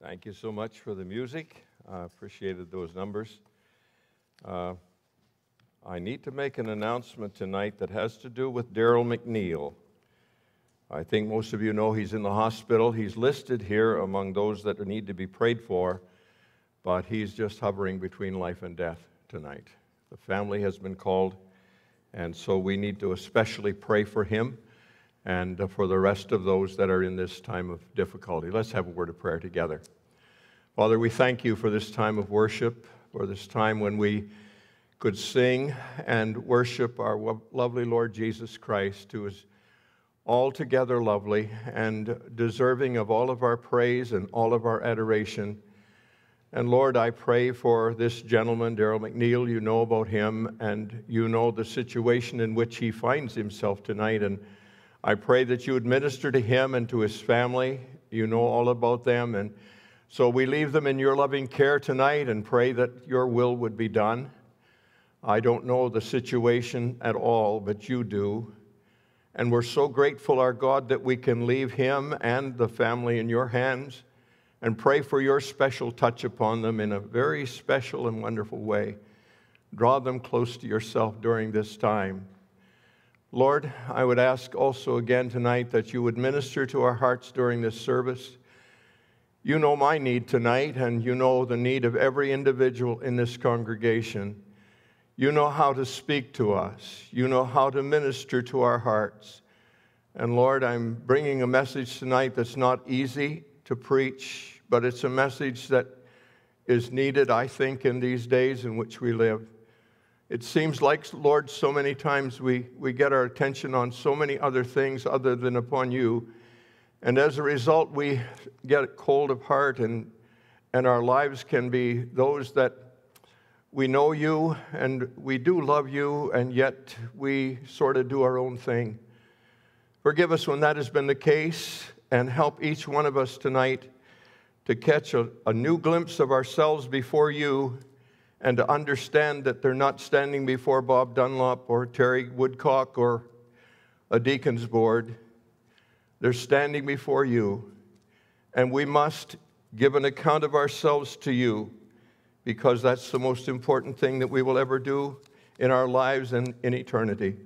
Thank you so much for the music. I appreciated those numbers. Uh, I need to make an announcement tonight that has to do with Daryl McNeil. I think most of you know he's in the hospital. He's listed here among those that need to be prayed for, but he's just hovering between life and death tonight. The family has been called, and so we need to especially pray for him and uh, for the rest of those that are in this time of difficulty. Let's have a word of prayer together. Father, we thank you for this time of worship, for this time when we could sing and worship our lovely Lord Jesus Christ, who is altogether lovely and deserving of all of our praise and all of our adoration. And Lord, I pray for this gentleman, Daryl McNeil. You know about him, and you know the situation in which he finds himself tonight. And I pray that you would minister to him and to his family. You know all about them. And so we leave them in your loving care tonight and pray that your will would be done. I don't know the situation at all, but you do. And we're so grateful, our God, that we can leave him and the family in your hands and pray for your special touch upon them in a very special and wonderful way. Draw them close to yourself during this time. Lord, I would ask also again tonight that you would minister to our hearts during this service. You know my need tonight, and you know the need of every individual in this congregation. You know how to speak to us, you know how to minister to our hearts. And Lord, I'm bringing a message tonight that's not easy to preach, but it's a message that is needed, I think, in these days in which we live. It seems like, Lord, so many times we, we get our attention on so many other things other than upon you. And as a result, we get cold of heart, and, and our lives can be those that we know you and we do love you, and yet we sort of do our own thing. Forgive us when that has been the case, and help each one of us tonight to catch a, a new glimpse of ourselves before you and to understand that they're not standing before Bob Dunlop or Terry Woodcock or a deacon's board. They're standing before you, and we must give an account of ourselves to you because that's the most important thing that we will ever do in our lives and in eternity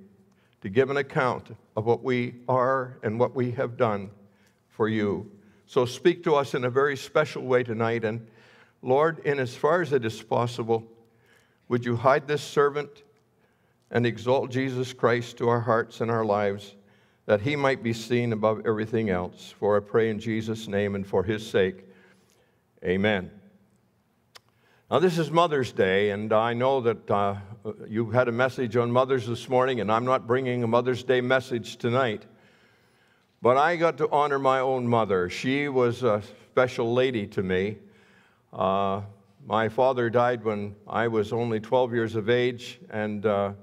to give an account of what we are and what we have done for you. So speak to us in a very special way tonight and Lord, in as far as it is possible, would you hide this servant and exalt Jesus Christ to our hearts and our lives, that he might be seen above everything else? For I pray in Jesus' name and for his sake. Amen. Now, this is Mother's Day, and I know that uh, you had a message on mothers this morning, and I'm not bringing a Mother's Day message tonight. But I got to honor my own mother. She was a special lady to me. Uh, my father died when I was only 12 years of age, and uh,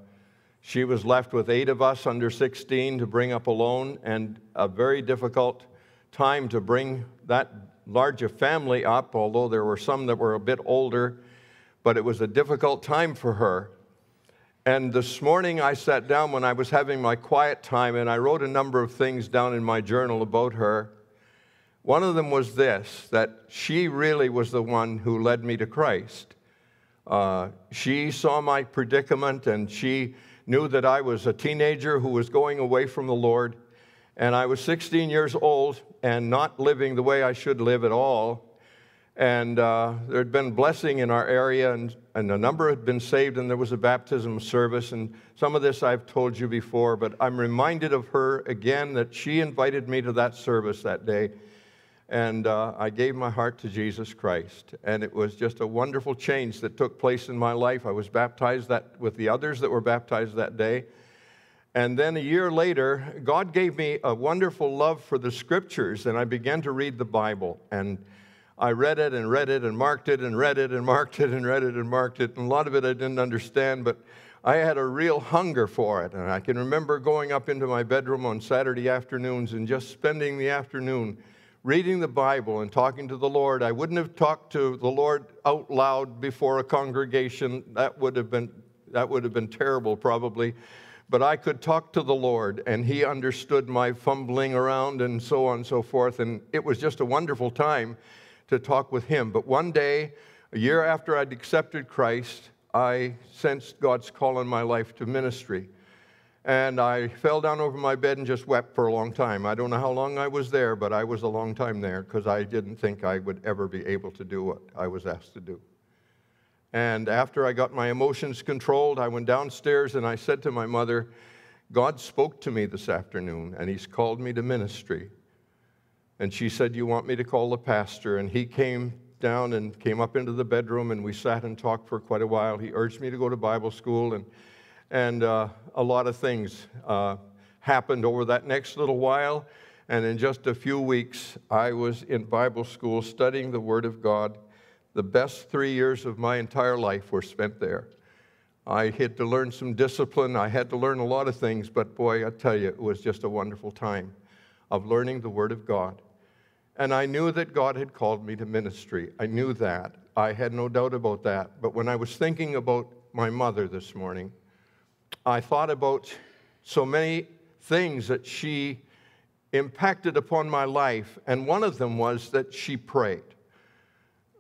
she was left with eight of us under 16 to bring up alone, and a very difficult time to bring that large a family up, although there were some that were a bit older, but it was a difficult time for her. And this morning I sat down when I was having my quiet time and I wrote a number of things down in my journal about her. One of them was this that she really was the one who led me to Christ. Uh, she saw my predicament and she knew that I was a teenager who was going away from the Lord. And I was 16 years old and not living the way I should live at all. And uh, there had been blessing in our area, and, and a number had been saved, and there was a baptism service. And some of this I've told you before, but I'm reminded of her again that she invited me to that service that day and uh, I gave my heart to Jesus Christ. And it was just a wonderful change that took place in my life. I was baptized that, with the others that were baptized that day. And then a year later, God gave me a wonderful love for the scriptures, and I began to read the Bible. And I read it and read it and marked it and read it and marked it and read it and marked it. And a lot of it I didn't understand, but I had a real hunger for it. And I can remember going up into my bedroom on Saturday afternoons and just spending the afternoon reading the Bible and talking to the Lord. I wouldn't have talked to the Lord out loud before a congregation. That would have been, that would have been terrible, probably. But I could talk to the Lord, and He understood my fumbling around and so on and so forth. And it was just a wonderful time to talk with him. But one day, a year after I'd accepted Christ, I sensed God's call in my life to ministry. And I fell down over my bed and just wept for a long time. I don't know how long I was there, but I was a long time there because I didn't think I would ever be able to do what I was asked to do. And after I got my emotions controlled, I went downstairs and I said to my mother, God spoke to me this afternoon and He's called me to ministry. And she said, You want me to call the pastor? And he came down and came up into the bedroom and we sat and talked for quite a while. He urged me to go to Bible school and, and uh, a lot of things uh, happened over that next little while. And in just a few weeks, I was in Bible school studying the Word of God. The best three years of my entire life were spent there. I had to learn some discipline. I had to learn a lot of things, but boy, I tell you, it was just a wonderful time of learning the Word of God. And I knew that God had called me to ministry. I knew that. I had no doubt about that. But when I was thinking about my mother this morning, I thought about so many things that she impacted upon my life. And one of them was that she prayed.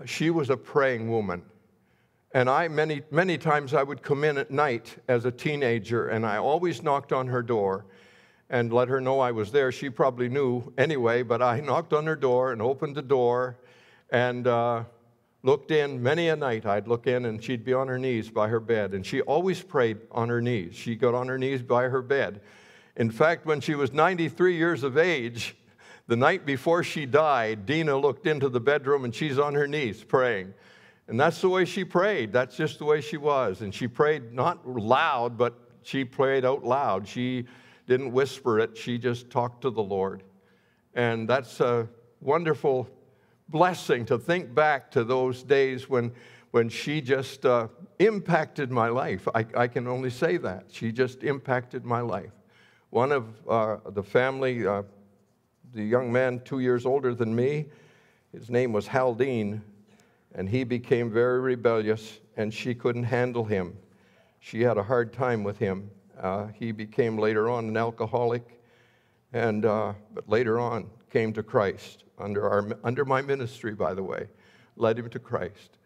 She was a praying woman. And I, many, many times, I would come in at night as a teenager, and I always knocked on her door and let her know I was there. She probably knew anyway, but I knocked on her door and opened the door and uh, looked in. Many a night I'd look in and she'd be on her knees by her bed. And she always prayed on her knees. She got on her knees by her bed. In fact, when she was 93 years of age, the night before she died, Dina looked into the bedroom and she's on her knees praying. And that's the way she prayed. That's just the way she was. And she prayed not loud, but she prayed out loud. She didn't whisper it, she just talked to the Lord. And that's a wonderful blessing to think back to those days when, when she just uh, impacted my life. I, I, can only say that. She just impacted my life. One of uh, the family, uh, the young man two years older than me, his name was Haldine, and he became very rebellious, and she couldn't handle him. She had a hard time with him. Uh, he became later on an alcoholic, and uh, but later on came to Christ under our under my ministry, by the way, led him to Christ,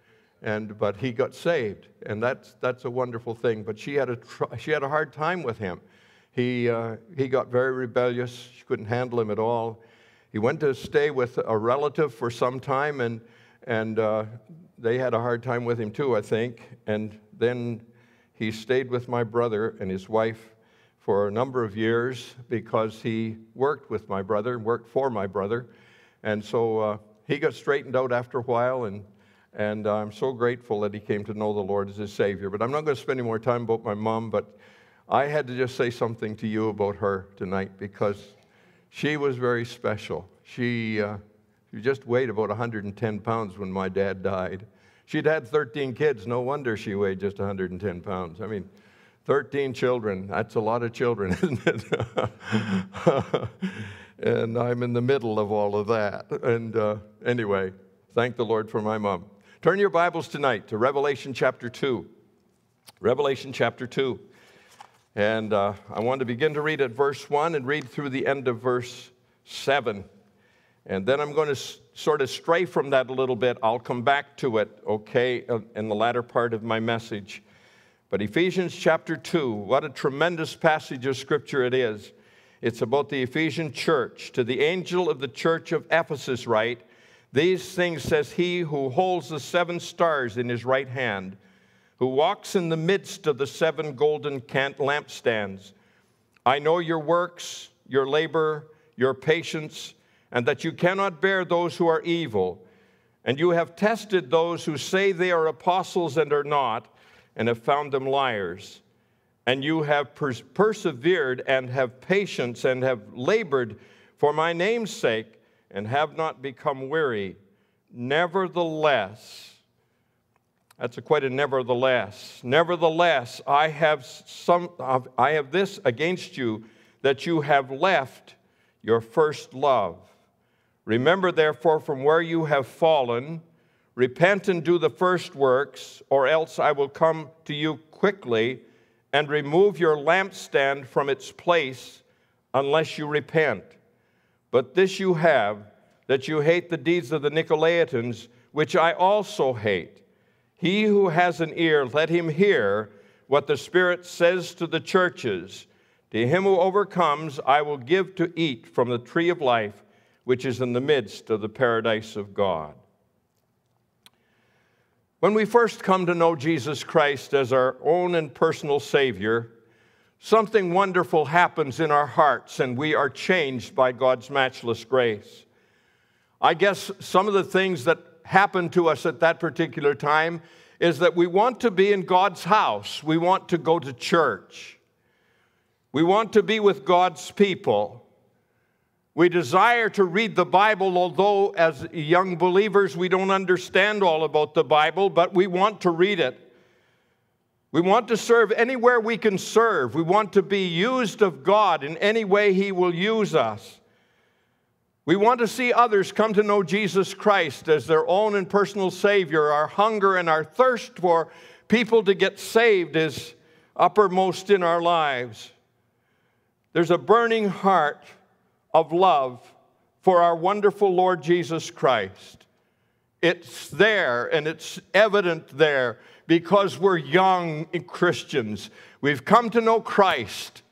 and but he got saved, and that's that's a wonderful thing. But she had a she had a hard time with him. He uh, he got very rebellious. She couldn't handle him at all. He went to stay with a relative for some time, and and uh, they had a hard time with him too, I think. And then he stayed with my brother and his wife for a number of years because he worked with my brother, and worked for my brother. And so uh, he got straightened out after a while, and, and I'm so grateful that he came to know the Lord as his Savior. But I'm not going to spend any more time about my mom, but I had to just say something to you about her tonight because she was very special. She, uh, she just weighed about 110 pounds when my dad died. She'd had 13 kids. No wonder she weighed just 110 pounds. I mean, 13 children. That's a lot of children, isn't it? and I'm in the middle of all of that. And uh, anyway, thank the Lord for my mom. Turn your Bibles tonight to Revelation chapter 2. Revelation chapter 2. And uh, I want to begin to read at verse 1 and read through the end of verse 7. And then I'm going to sort of stray from that a little bit. I'll come back to it, okay, uh, in the latter part of my message. But Ephesians chapter 2, what a tremendous passage of scripture it is. It's about the Ephesian church. To the angel of the church of Ephesus, write, These things says he who holds the seven stars in his right hand, who walks in the midst of the seven golden lampstands. I know your works, your labor, your patience and that you cannot bear those who are evil. And you have tested those who say they are apostles and are not, and have found them liars. And you have pers- persevered and have patience and have labored for my name's sake and have not become weary. Nevertheless, that's a quite a nevertheless. Nevertheless, I have some I have this against you that you have left your first love. Remember, therefore, from where you have fallen, repent and do the first works, or else I will come to you quickly and remove your lampstand from its place unless you repent. But this you have that you hate the deeds of the Nicolaitans, which I also hate. He who has an ear, let him hear what the Spirit says to the churches. To him who overcomes, I will give to eat from the tree of life, which is in the midst of the paradise of God. When we first come to know Jesus Christ as our own and personal Savior, something wonderful happens in our hearts and we are changed by God's matchless grace. I guess some of the things that happened to us at that particular time is that we want to be in God's house, we want to go to church. We want to be with God's people. We desire to read the Bible, although as young believers we don't understand all about the Bible, but we want to read it. We want to serve anywhere we can serve. We want to be used of God in any way He will use us. We want to see others come to know Jesus Christ as their own and personal Savior. Our hunger and our thirst for people to get saved is uppermost in our lives. There's a burning heart of love for our wonderful Lord Jesus Christ. It's there and it's evident there because we're young Christians. We've come to know Christ,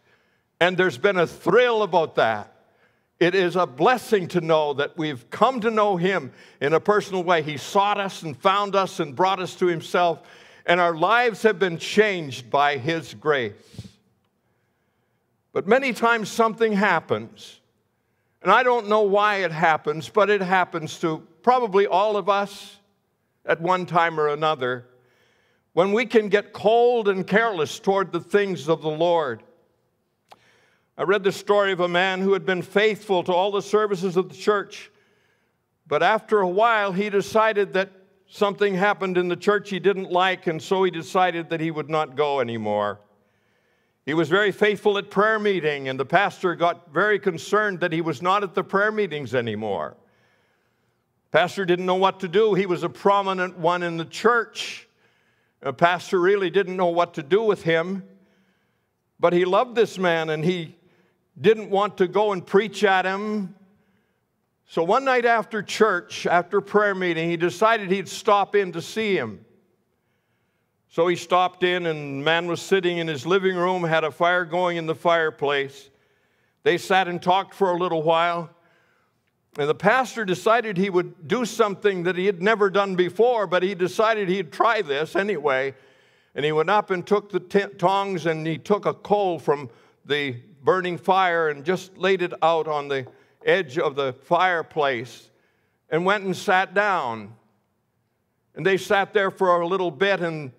and there's been a thrill about that. It is a blessing to know that we've come to know Him in a personal way. He sought us and found us and brought us to Himself, and our lives have been changed by His grace. But many times something happens, and I don't know why it happens, but it happens to probably all of us at one time or another when we can get cold and careless toward the things of the Lord. I read the story of a man who had been faithful to all the services of the church, but after a while he decided that something happened in the church he didn't like, and so he decided that he would not go anymore. He was very faithful at prayer meeting, and the pastor got very concerned that he was not at the prayer meetings anymore. Pastor didn't know what to do. He was a prominent one in the church. Pastor really didn't know what to do with him, but he loved this man and he didn't want to go and preach at him. So one night after church, after prayer meeting, he decided he'd stop in to see him. So he stopped in, and man was sitting in his living room, had a fire going in the fireplace. They sat and talked for a little while. And the pastor decided he would do something that he had never done before, but he decided he'd try this anyway. And he went up and took the t- tongs and he took a coal from the burning fire and just laid it out on the edge of the fireplace and went and sat down. And they sat there for a little bit, and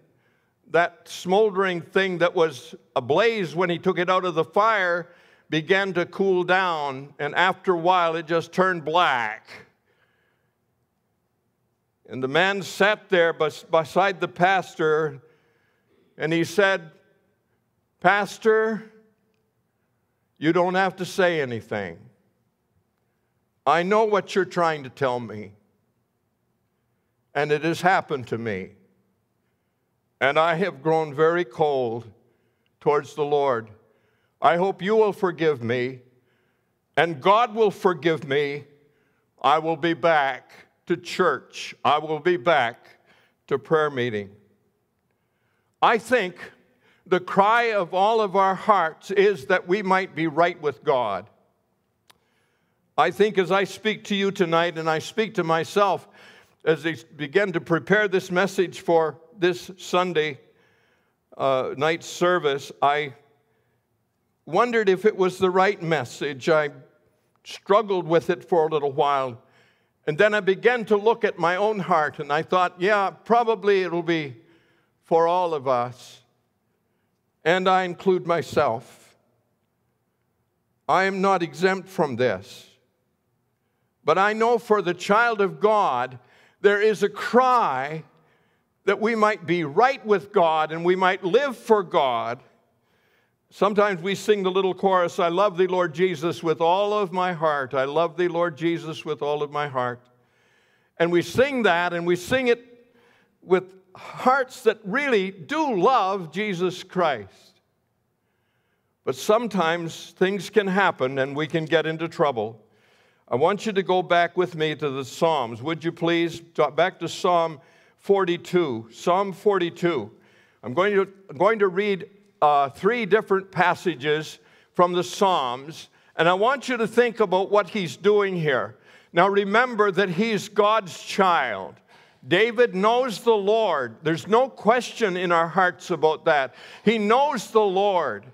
that smoldering thing that was ablaze when he took it out of the fire began to cool down, and after a while it just turned black. And the man sat there beside the pastor and he said, Pastor, you don't have to say anything. I know what you're trying to tell me, and it has happened to me and I have grown very cold towards the Lord. I hope you will forgive me, and God will forgive me. I will be back to church. I will be back to prayer meeting. I think the cry of all of our hearts is that we might be right with God. I think as I speak to you tonight, and I speak to myself as I begin to prepare this message for this Sunday uh, night service, I wondered if it was the right message. I struggled with it for a little while. And then I began to look at my own heart, and I thought, yeah, probably it'll be for all of us. And I include myself. I am not exempt from this. But I know for the child of God, there is a cry that we might be right with God and we might live for God. Sometimes we sing the little chorus, I love thee, Lord Jesus, with all of my heart. I love thee, Lord Jesus, with all of my heart. And we sing that and we sing it with hearts that really do love Jesus Christ. But sometimes things can happen and we can get into trouble. I want you to go back with me to the Psalms. Would you please? Back to Psalm 42. Psalm 42. I'm going to, I'm going to read uh, three different passages from the Psalms, and I want you to think about what he's doing here. Now, remember that he's God's child. David knows the Lord. There's no question in our hearts about that. He knows the Lord.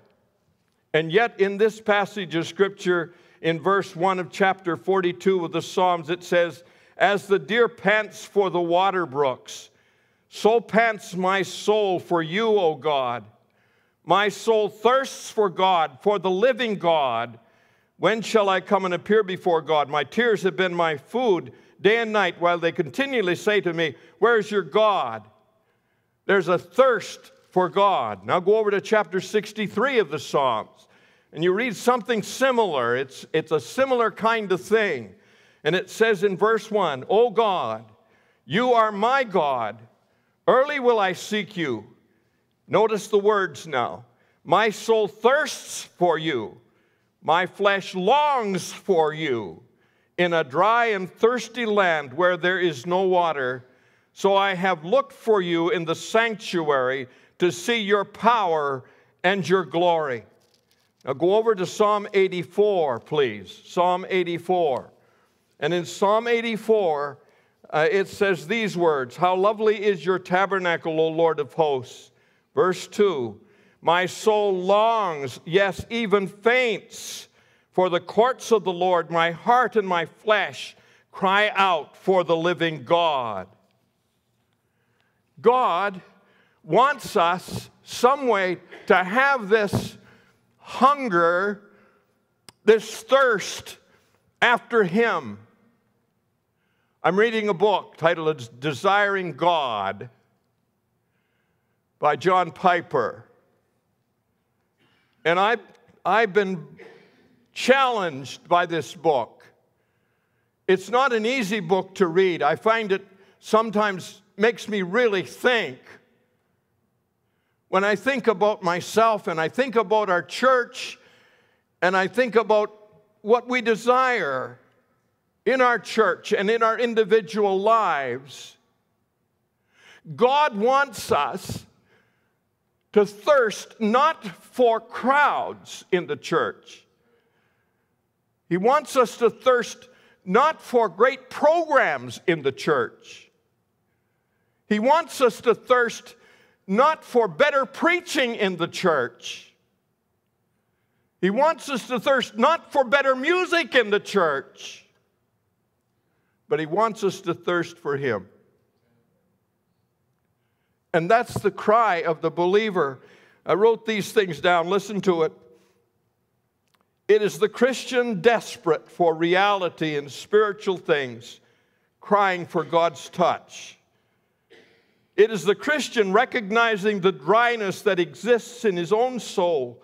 And yet, in this passage of Scripture, in verse 1 of chapter 42 of the Psalms, it says, As the deer pants for the water brooks, so pants my soul for you, O God. My soul thirsts for God, for the living God. When shall I come and appear before God? My tears have been my food day and night while they continually say to me, Where's your God? There's a thirst for God. Now go over to chapter 63 of the Psalms and you read something similar. It's, it's a similar kind of thing. And it says in verse 1 O God, you are my God. Early will I seek you. Notice the words now. My soul thirsts for you, my flesh longs for you in a dry and thirsty land where there is no water. So I have looked for you in the sanctuary to see your power and your glory. Now go over to Psalm 84, please. Psalm 84. And in Psalm 84, uh, it says these words How lovely is your tabernacle, O Lord of hosts. Verse 2 My soul longs, yes, even faints, for the courts of the Lord. My heart and my flesh cry out for the living God. God wants us some way to have this hunger, this thirst after Him. I'm reading a book titled Desiring God by John Piper. And I've, I've been challenged by this book. It's not an easy book to read. I find it sometimes makes me really think when I think about myself and I think about our church and I think about what we desire in our church and in our individual lives, God wants us to thirst not for crowds in the church. He wants us to thirst not for great programs in the church. He wants us to thirst not for better preaching in the church. He wants us to thirst not for better music in the church, but He wants us to thirst for Him. And that's the cry of the believer. I wrote these things down, listen to it. It is the Christian desperate for reality and spiritual things, crying for God's touch. It is the Christian recognizing the dryness that exists in his own soul,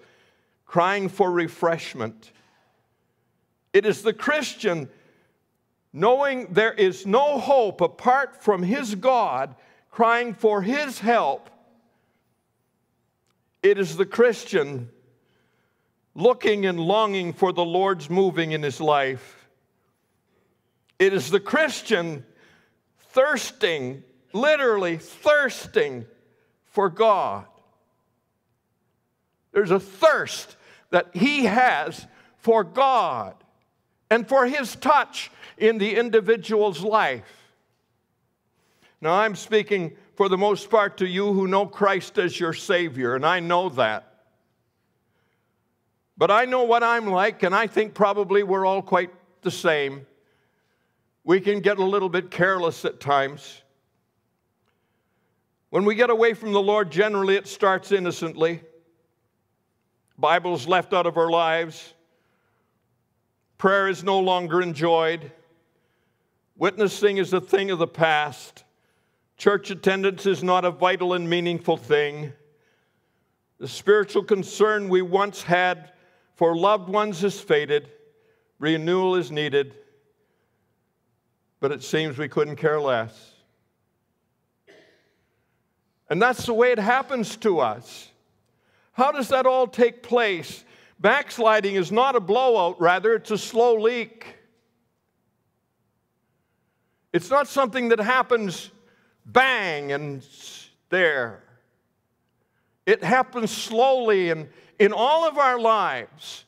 crying for refreshment. It is the Christian knowing there is no hope apart from his God, crying for his help. It is the Christian looking and longing for the Lord's moving in his life. It is the Christian thirsting literally thirsting for God. There's a thirst that he has for God and for his touch in the individual's life. Now, I'm speaking for the most part to you who know Christ as your Savior, and I know that. But I know what I'm like, and I think probably we're all quite the same. We can get a little bit careless at times. When we get away from the Lord, generally it starts innocently. Bible's left out of our lives. Prayer is no longer enjoyed. Witnessing is a thing of the past. Church attendance is not a vital and meaningful thing. The spiritual concern we once had for loved ones has faded. Renewal is needed. But it seems we couldn't care less. And that's the way it happens to us. How does that all take place? Backsliding is not a blowout, rather, it's a slow leak. It's not something that happens bang and there. It happens slowly, and in all of our lives,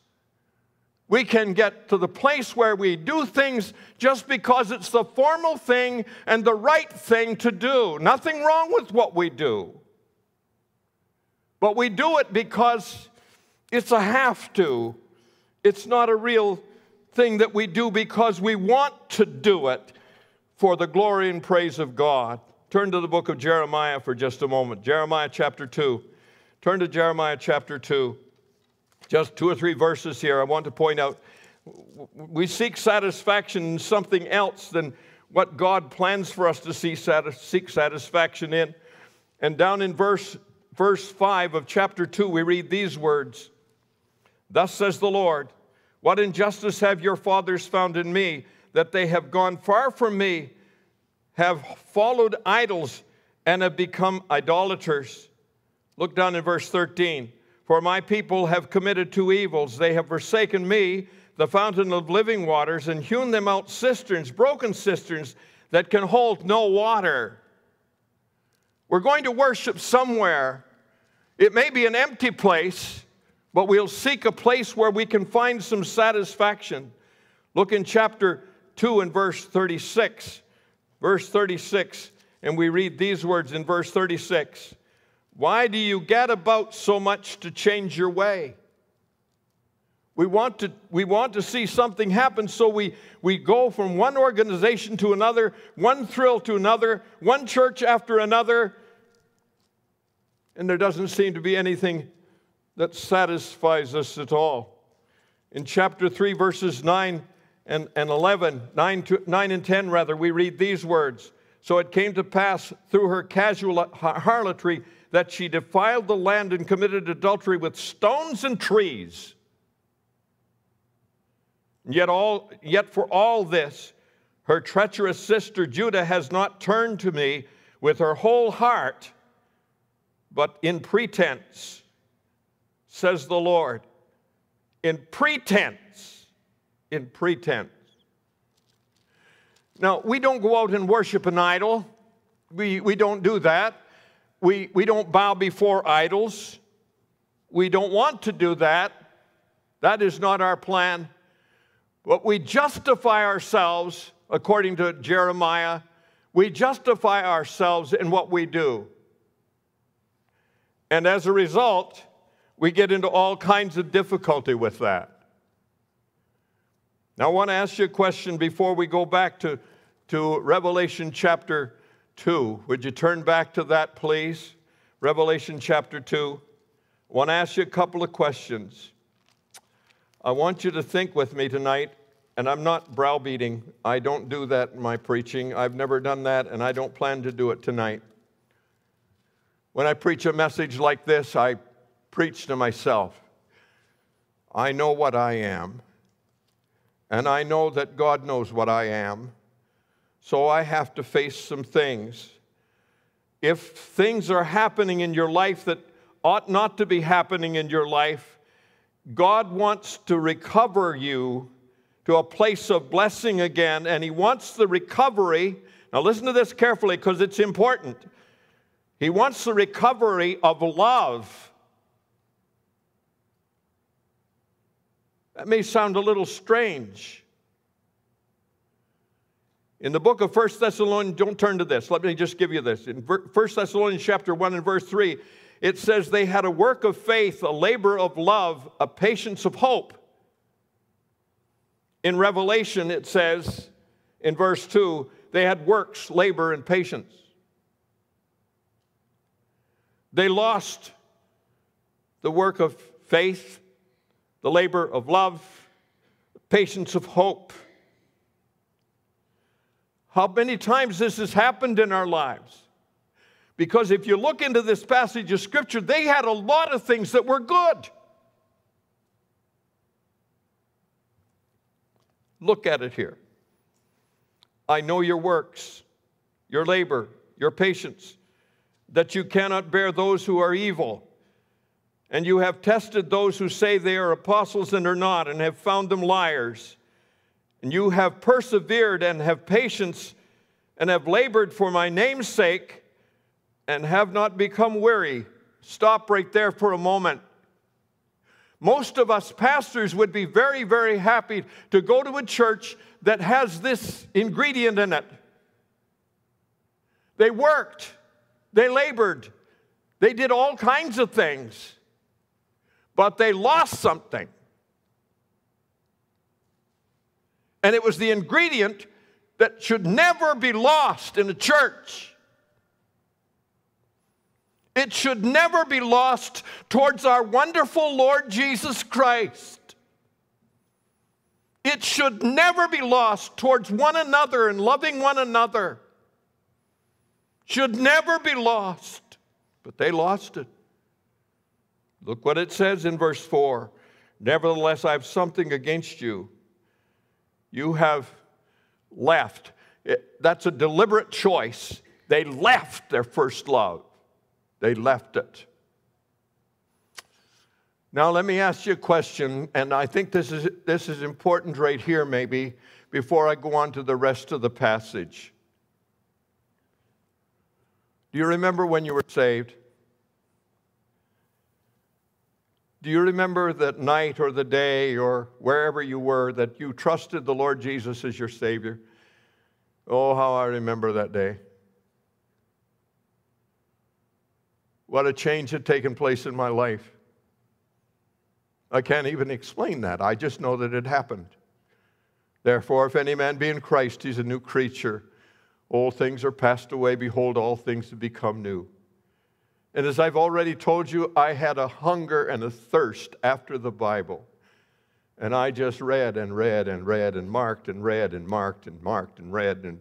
we can get to the place where we do things just because it's the formal thing and the right thing to do. Nothing wrong with what we do. But we do it because it's a have to. It's not a real thing that we do because we want to do it for the glory and praise of God. Turn to the book of Jeremiah for just a moment. Jeremiah chapter 2. Turn to Jeremiah chapter 2. Just two or three verses here. I want to point out we seek satisfaction in something else than what God plans for us to see, seek satisfaction in. And down in verse, verse 5 of chapter 2, we read these words Thus says the Lord, What injustice have your fathers found in me, that they have gone far from me, have followed idols, and have become idolaters? Look down in verse 13. For my people have committed two evils. They have forsaken me, the fountain of living waters, and hewn them out cisterns, broken cisterns that can hold no water. We're going to worship somewhere. It may be an empty place, but we'll seek a place where we can find some satisfaction. Look in chapter 2 and verse 36. Verse 36, and we read these words in verse 36 why do you get about so much to change your way? We want to, we want to see something happen, so we, we go from one organization to another, one thrill to another, one church after another, and there doesn't seem to be anything that satisfies us at all. In chapter 3, verses 9 and, and 11, 9, to, 9 and 10 rather, we read these words So it came to pass through her casual harlotry that she defiled the land and committed adultery with stones and trees. Yet, all, yet for all this, her treacherous sister Judah has not turned to me with her whole heart, but in pretense, says the Lord. In pretense. In pretense. Now, we don't go out and worship an idol. We, we don't do that. We, we don't bow before idols. We don't want to do that. That is not our plan. But we justify ourselves, according to Jeremiah, we justify ourselves in what we do. And as a result, we get into all kinds of difficulty with that. Now, I want to ask you a question before we go back to, to Revelation chapter 2. Would you turn back to that, please? Revelation chapter 2. I want to ask you a couple of questions. I want you to think with me tonight, and I'm not browbeating. I don't do that in my preaching. I've never done that, and I don't plan to do it tonight. When I preach a message like this, I preach to myself. I know what I am, and I know that God knows what I am. So I have to face some things. If things are happening in your life that ought not to be happening in your life, God wants to recover you to a place of blessing again, and He wants the recovery. Now, listen to this carefully because it's important. He wants the recovery of love. That may sound a little strange. In the book of 1 Thessalonians, don't turn to this. Let me just give you this. In 1 Thessalonians chapter 1 and verse 3, it says they had a work of faith, a labor of love, a patience of hope. In Revelation, it says in verse 2, they had works, labor, and patience. They lost the work of faith, the labor of love, patience of hope how many times this has happened in our lives. Because if you look into this passage of Scripture, they had a lot of things that were good. Look at it here. I know your works, your labor, your patience, that you cannot bear those who are evil. And you have tested those who say they are apostles and are not, and have found them liars and you have persevered and have patience and have labored for my name's sake and have not become weary. Stop right there for a moment. Most of us pastors would be very, very happy to go to a church that has this ingredient in it. They worked, they labored, they did all kinds of things, but they lost something. And it was the ingredient that should never be lost in a church. It should never be lost towards our wonderful Lord Jesus Christ. It should never be lost towards one another and loving one another. Should never be lost. But they lost it. Look what it says in verse 4 Nevertheless, I have something against you. You have left. It, that's a deliberate choice. They left their first love, they left it. Now, let me ask you a question, and I think this is, this is important right here, maybe, before I go on to the rest of the passage. Do you remember when you were saved? Do you remember that night or the day or wherever you were that you trusted the Lord Jesus as your Savior? Oh, how I remember that day. What a change had taken place in my life. I can't even explain that. I just know that it happened. Therefore, if any man be in Christ, he's a new creature. Old things are passed away. Behold, all things have become new. And as I've already told you, I had a hunger and a thirst after the Bible. And I just read and read and read and marked and read and marked and marked and read. And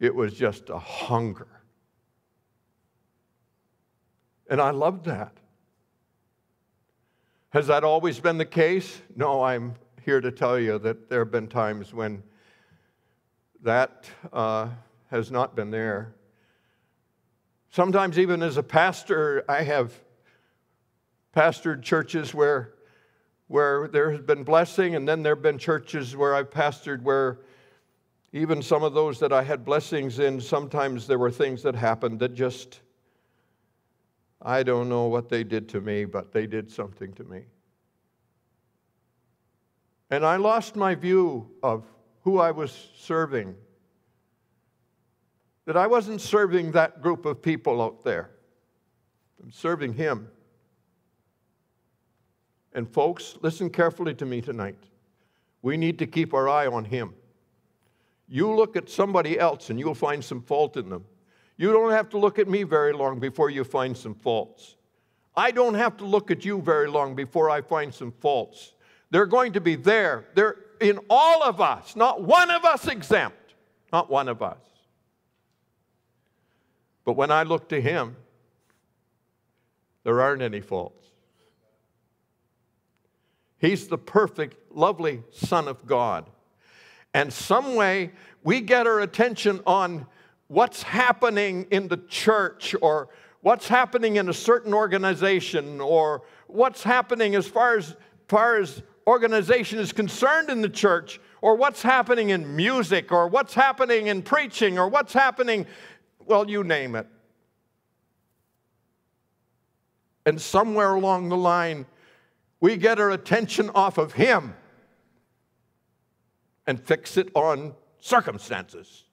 it was just a hunger. And I loved that. Has that always been the case? No, I'm here to tell you that there have been times when that uh, has not been there. Sometimes, even as a pastor, I have pastored churches where, where there has been blessing, and then there have been churches where I've pastored where even some of those that I had blessings in, sometimes there were things that happened that just I don't know what they did to me, but they did something to me. And I lost my view of who I was serving. That I wasn't serving that group of people out there, I'm serving Him. And folks, listen carefully to me tonight. We need to keep our eye on Him. You look at somebody else and you'll find some fault in them. You don't have to look at me very long before you find some faults. I don't have to look at you very long before I find some faults. They're going to be there. They're in all of us, not one of us exempt, not one of us. But when I look to Him, there aren't any faults. He's the perfect, lovely Son of God. And some way we get our attention on what's happening in the church or what's happening in a certain organization or what's happening as far as, far as organization is concerned in the church or what's happening in music or what's happening in preaching or what's happening, well, you name it. And somewhere along the line, we get our attention off of Him and fix it on circumstances.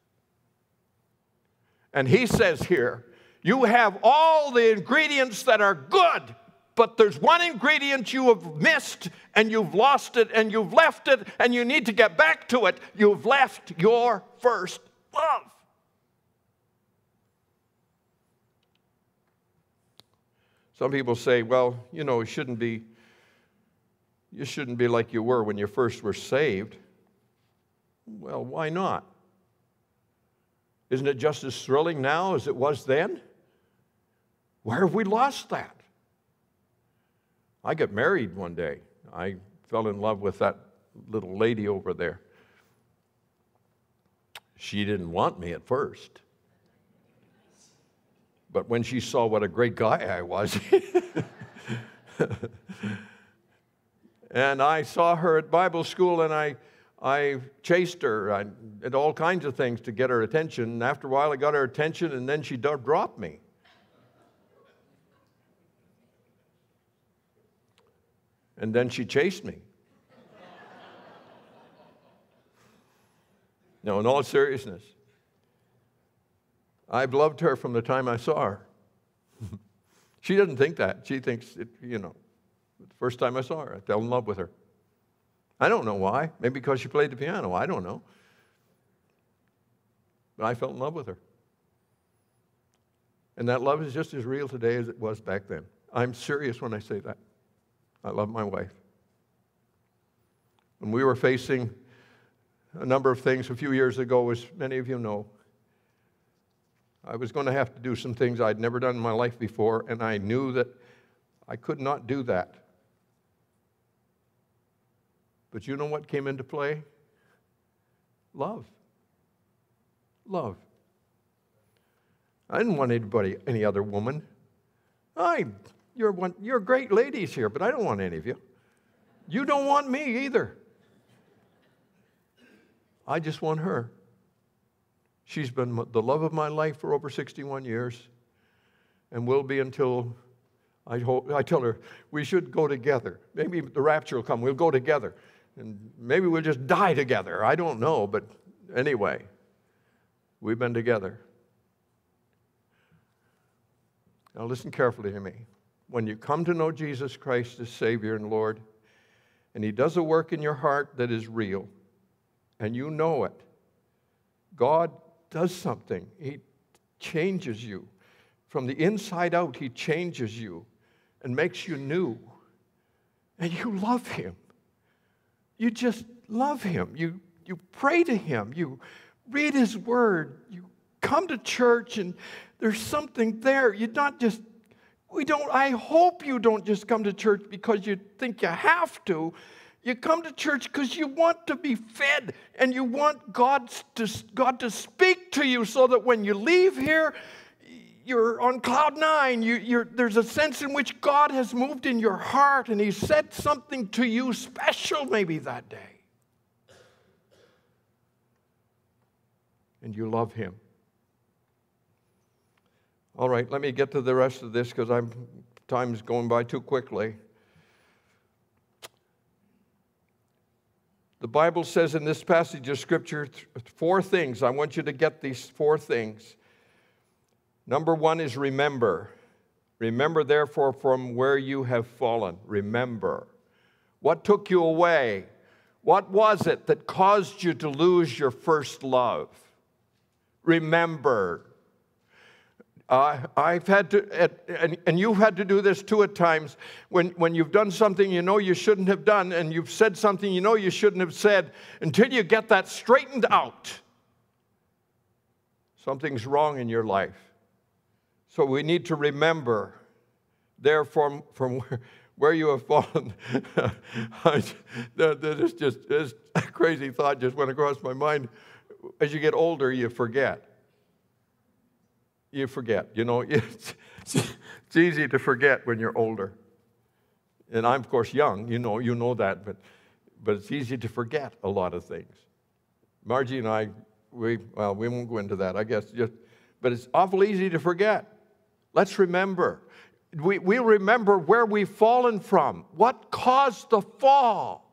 And he says here, you have all the ingredients that are good, but there's one ingredient you have missed and you've lost it and you've left it and you need to get back to it. You've left your first love. Some people say, well, you know, it shouldn't be you shouldn't be like you were when you first were saved. Well, why not? Isn't it just as thrilling now as it was then? Where have we lost that? I got married one day. I fell in love with that little lady over there. She didn't want me at first. But when she saw what a great guy I was, and I saw her at Bible school, and I, I chased her. I did all kinds of things to get her attention. And after a while, I got her attention, and then she dropped me. And then she chased me. no, in all seriousness, I've loved her from the time I saw her. she doesn't think that. She thinks, it, you know, the first time I saw her, I fell in love with her. I don't know why. Maybe because she played the piano. I don't know. But I fell in love with her. And that love is just as real today as it was back then. I'm serious when I say that. I love my wife. When we were facing a number of things a few years ago, as many of you know, I was going to have to do some things I'd never done in my life before, and I knew that I could not do that but you know what came into play? Love. Love. I didn't want anybody, any other woman. I, you're, one, you're great ladies here, but I don't want any of you. You don't want me either. I just want her. She's been the love of my life for over 61 years and will be until I, hope, I tell her we should go together. Maybe the rapture will come. We'll go together. And maybe we'll just die together. I don't know, but anyway, we've been together. Now, listen carefully to me. When you come to know Jesus Christ as Savior and Lord, and He does a work in your heart that is real, and you know it, God does something. He changes you. From the inside out, He changes you and makes you new. And you love Him you just love him. You, you pray to him. You read his word. You come to church and there's something there. You're not just, we don't, I hope you don't just come to church because you think you have to. You come to church because you want to be fed and you want God to, God to speak to you so that when you leave here, you're on cloud nine. You, there's a sense in which God has moved in your heart and He said something to you special maybe that day. And you love Him. All right, let me get to the rest of this because I'm time's going by too quickly. The Bible says in this passage of Scripture four things. I want you to get these four things. Number one is remember. Remember, therefore, from where you have fallen. Remember. What took you away? What was it that caused you to lose your first love? Remember. Uh, I've had to, and, and you've had to do this too at times, when, when you've done something you know you shouldn't have done, and you've said something you know you shouldn't have said, until you get that straightened out, something's wrong in your life. So we need to remember, there from, from where, where you have fallen. this just this crazy thought just went across my mind. As you get older, you forget. You forget. You know, it's, it's easy to forget when you're older. And I'm, of course, young. You know, you know that, but, but it's easy to forget a lot of things. Margie and I, we, well, we won't go into that, I guess, just, but it's awful easy to forget. Let's remember. We, we remember where we've fallen from. What caused the fall?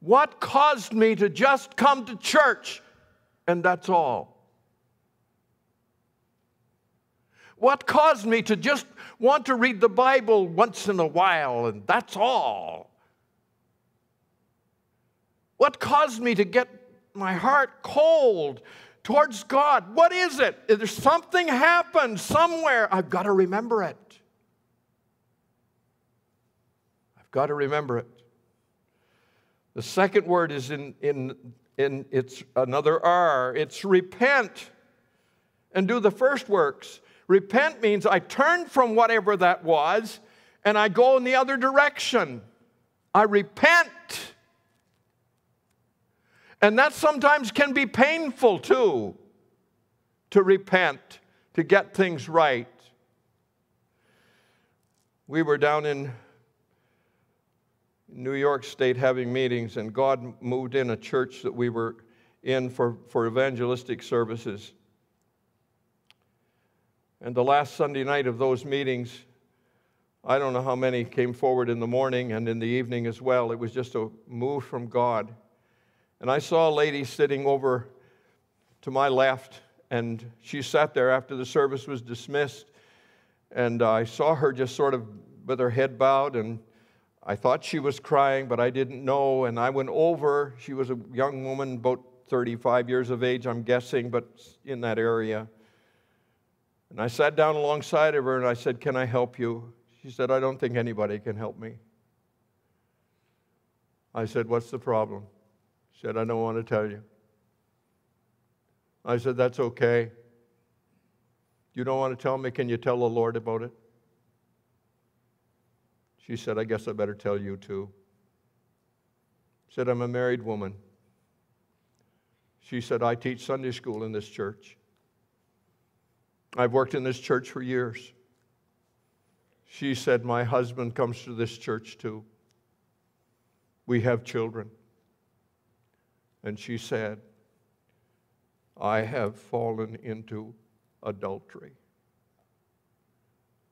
What caused me to just come to church and that's all? What caused me to just want to read the Bible once in a while and that's all? What caused me to get my heart cold towards God. What is it? There's something happened somewhere. I've got to remember it. I've got to remember it. The second word is in, in, in it's another R. It's repent and do the first works. Repent means I turn from whatever that was and I go in the other direction. I repent and that sometimes can be painful too, to repent, to get things right. We were down in New York State having meetings, and God moved in a church that we were in for, for evangelistic services. And the last Sunday night of those meetings, I don't know how many came forward in the morning and in the evening as well. It was just a move from God. And I saw a lady sitting over to my left, and she sat there after the service was dismissed. And I saw her just sort of with her head bowed, and I thought she was crying, but I didn't know. And I went over. She was a young woman, about 35 years of age, I'm guessing, but in that area. And I sat down alongside of her and I said, Can I help you? She said, I don't think anybody can help me. I said, What's the problem? She said, I don't want to tell you. I said, That's okay. You don't want to tell me? Can you tell the Lord about it? She said, I guess I better tell you too. Said, I'm a married woman. She said, I teach Sunday school in this church. I've worked in this church for years. She said, My husband comes to this church too. We have children. And she said, I have fallen into adultery.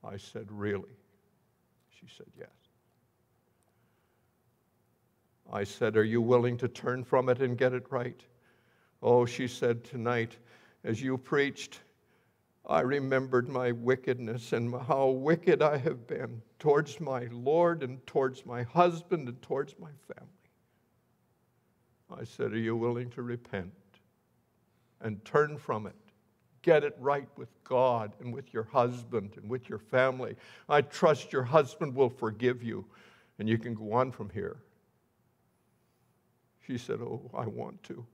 I said, Really? She said, Yes. I said, Are you willing to turn from it and get it right? Oh, she said, Tonight, as you preached, I remembered my wickedness and how wicked I have been towards my Lord and towards my husband and towards my family. I said, Are you willing to repent and turn from it? Get it right with God and with your husband and with your family. I trust your husband will forgive you and you can go on from here. She said, Oh, I want to.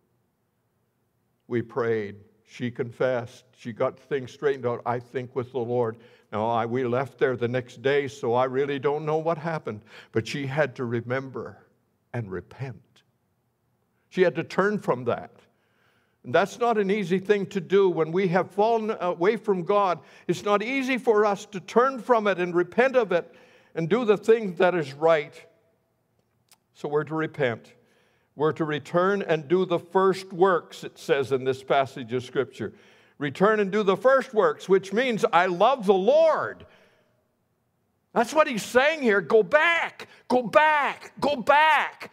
We prayed she confessed. She got things straightened out, I think, with the Lord. Now, I, we left there the next day, so I really don't know what happened. But she had to remember and repent. She had to turn from that. And that's not an easy thing to do when we have fallen uh, away from God. It's not easy for us to turn from it and repent of it and do the thing that is right. So we're to repent. We're to return and do the first works, it says in this passage of Scripture. Return and do the first works, which means I love the Lord. That's what he's saying here. Go back, go back, go back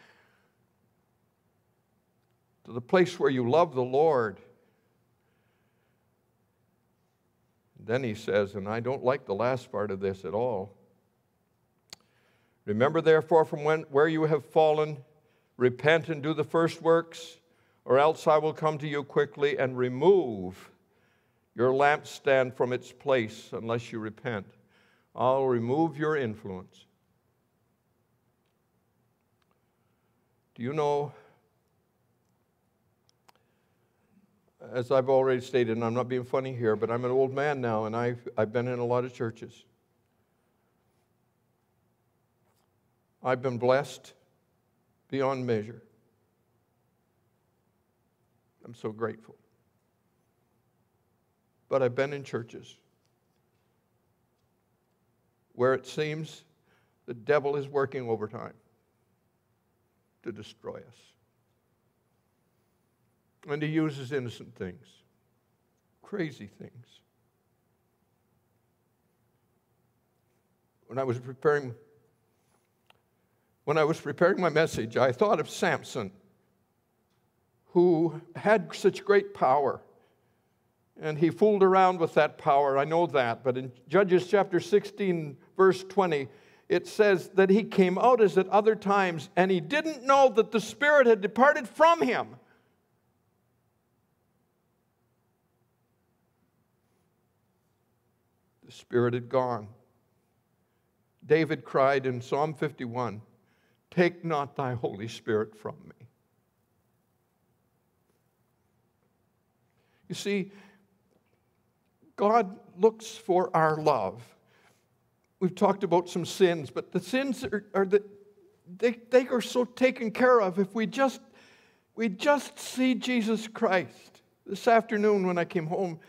to the place where you love the Lord. Then he says, and I don't like the last part of this at all. Remember, therefore, from when, where you have fallen, Repent and do the first works, or else I will come to you quickly and remove your lampstand from its place unless you repent. I'll remove your influence. Do you know, as I've already stated, and I'm not being funny here, but I'm an old man now and I've, I've been in a lot of churches. I've been blessed beyond measure. I'm so grateful. But I've been in churches where it seems the devil is working overtime to destroy us. And he uses innocent things, crazy things. When I was preparing when I was preparing my message, I thought of Samson, who had such great power. And he fooled around with that power, I know that. But in Judges chapter 16, verse 20, it says that he came out as at other times, and he didn't know that the Spirit had departed from him. The Spirit had gone. David cried in Psalm 51 Take not thy Holy Spirit from me. You see, God looks for our love. We've talked about some sins, but the sins are, are that they, they are so taken care of if we just we just see Jesus Christ. This afternoon when I came home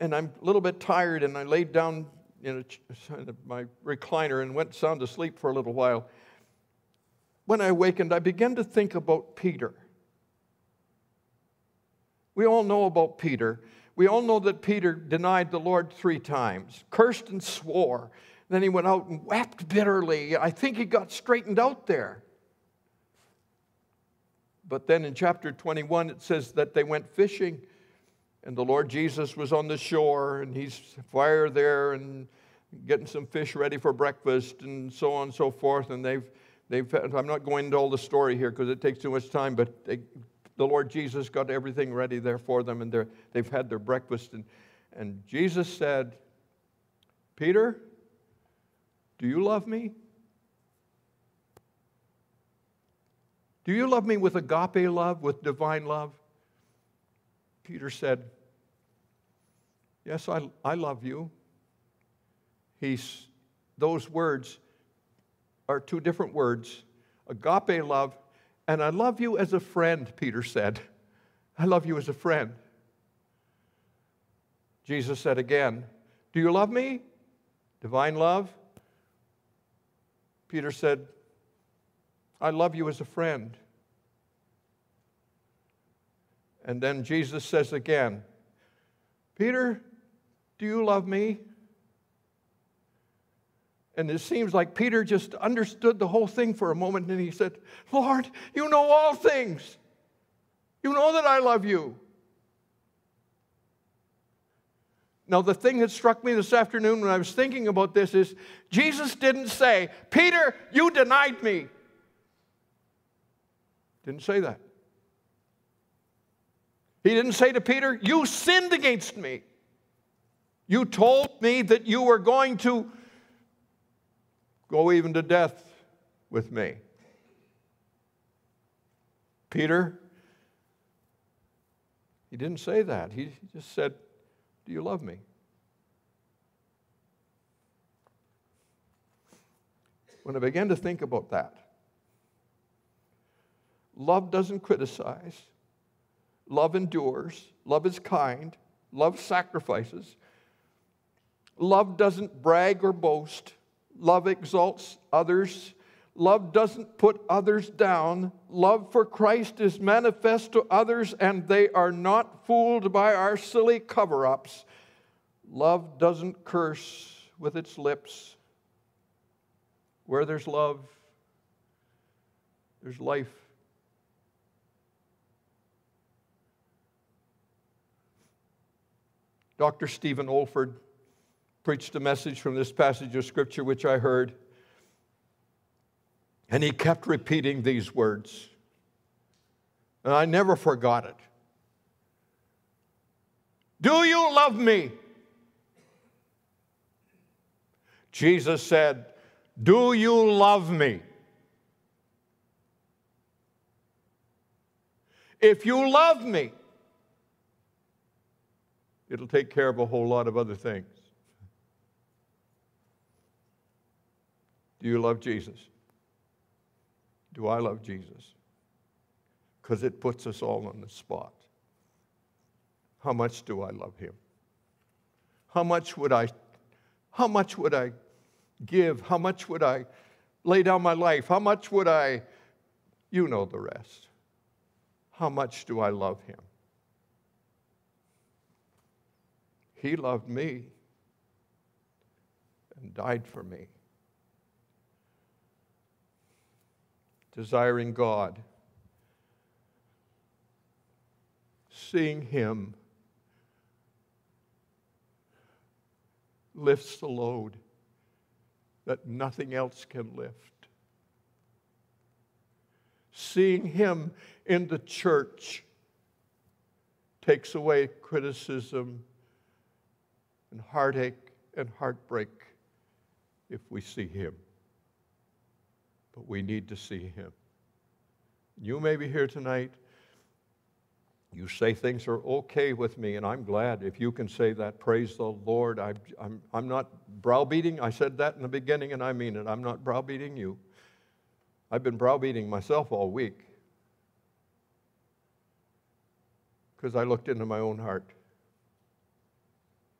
and I'm a little bit tired and I laid down in a, my recliner and went sound asleep for a little while when I awakened, I began to think about Peter. We all know about Peter. We all know that Peter denied the Lord three times, cursed and swore. Then he went out and wept bitterly. I think he got straightened out there. But then in chapter 21, it says that they went fishing, and the Lord Jesus was on the shore, and he's fire there and getting some fish ready for breakfast, and so on and so forth. And they've, they've I'm not going into all the story here because it takes too much time, but they the Lord Jesus got everything ready there for them, and they've had their breakfast. And, and Jesus said, Peter, do you love me? Do you love me with agape love, with divine love? Peter said, Yes, I, I love you. He's, those words are two different words. Agape love and I love you as a friend, Peter said. I love you as a friend. Jesus said again, Do you love me? Divine love? Peter said, I love you as a friend. And then Jesus says again, Peter, do you love me? And it seems like Peter just understood the whole thing for a moment and he said, Lord, you know all things. You know that I love you. Now, the thing that struck me this afternoon when I was thinking about this is Jesus didn't say, Peter, you denied me. Didn't say that. He didn't say to Peter, You sinned against me. You told me that you were going to Go even to death with me. Peter, he didn't say that. He just said, Do you love me? When I began to think about that, love doesn't criticize, love endures, love is kind, love sacrifices, love doesn't brag or boast, Love exalts others. Love doesn't put others down. Love for Christ is manifest to others, and they are not fooled by our silly cover ups. Love doesn't curse with its lips. Where there's love, there's life. Dr. Stephen Olford preached a message from this passage of Scripture, which I heard. And he kept repeating these words. And I never forgot it. Do you love me? Jesus said, Do you love me? If you love me, it'll take care of a whole lot of other things. Do you love Jesus? Do I love Jesus? Because it puts us all on the spot. How much do I love him? How much would I how much would I give? How much would I lay down my life? How much would I you know the rest. How much do I love him? He loved me and died for me. desiring God, seeing Him lifts the load that nothing else can lift. Seeing Him in the church takes away criticism and heartache and heartbreak if we see Him but we need to see him. You may be here tonight. You say things are okay with me, and I'm glad if you can say that. Praise the Lord. I'm, I'm, I'm not browbeating. I said that in the beginning, and I mean it. I'm not browbeating you. I've been browbeating myself all week because I looked into my own heart.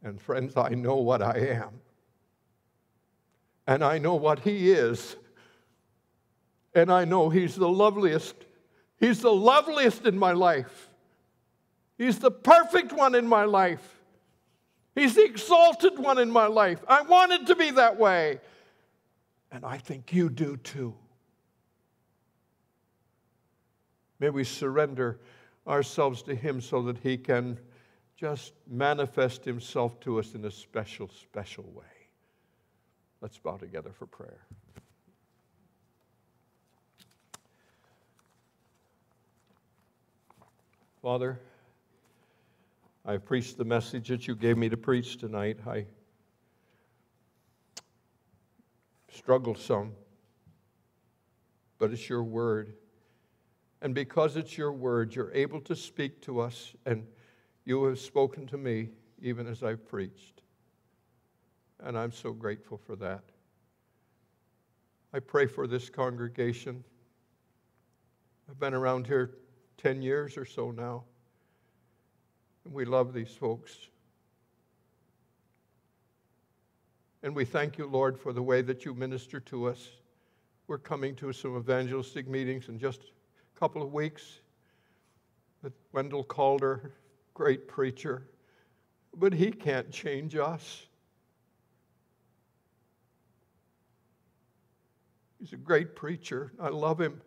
And friends, I know what I am. And I know what He is. And I know He's the loveliest. He's the loveliest in my life. He's the perfect one in my life. He's the exalted one in my life. I want it to be that way. And I think you do too. May we surrender ourselves to Him so that He can just manifest Himself to us in a special, special way. Let's bow together for prayer. Father, I preached the message that you gave me to preach tonight. I struggled some, but it's your word. And because it's your word, you're able to speak to us, and you have spoken to me even as I've preached. And I'm so grateful for that. I pray for this congregation. I've been around here 10 years or so now, and we love these folks. And we thank you, Lord, for the way that you minister to us. We're coming to some evangelistic meetings in just a couple of weeks with Wendell Calder, great preacher, but he can't change us. He's a great preacher. I love him.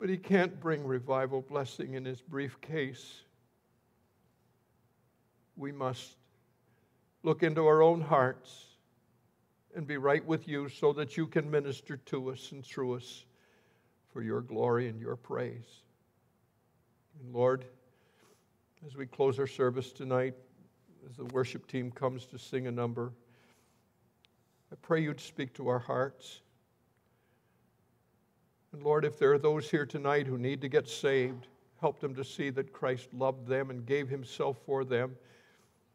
But he can't bring revival blessing in his briefcase. We must look into our own hearts and be right with you so that you can minister to us and through us for your glory and your praise. And Lord, as we close our service tonight, as the worship team comes to sing a number, I pray you'd speak to our hearts. And Lord, if there are those here tonight who need to get saved, help them to see that Christ loved them and gave himself for them.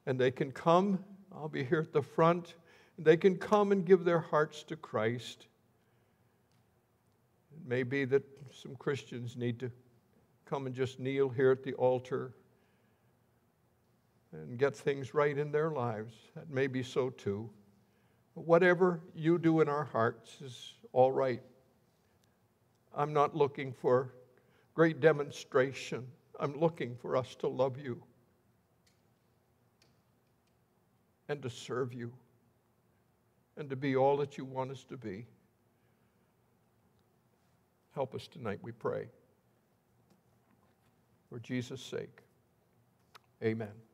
And they can come, I'll be here at the front, and they can come and give their hearts to Christ. It may be that some Christians need to come and just kneel here at the altar and get things right in their lives. That may be so too. But whatever you do in our hearts is all right. I'm not looking for great demonstration. I'm looking for us to love you and to serve you and to be all that you want us to be. Help us tonight, we pray. For Jesus' sake, amen.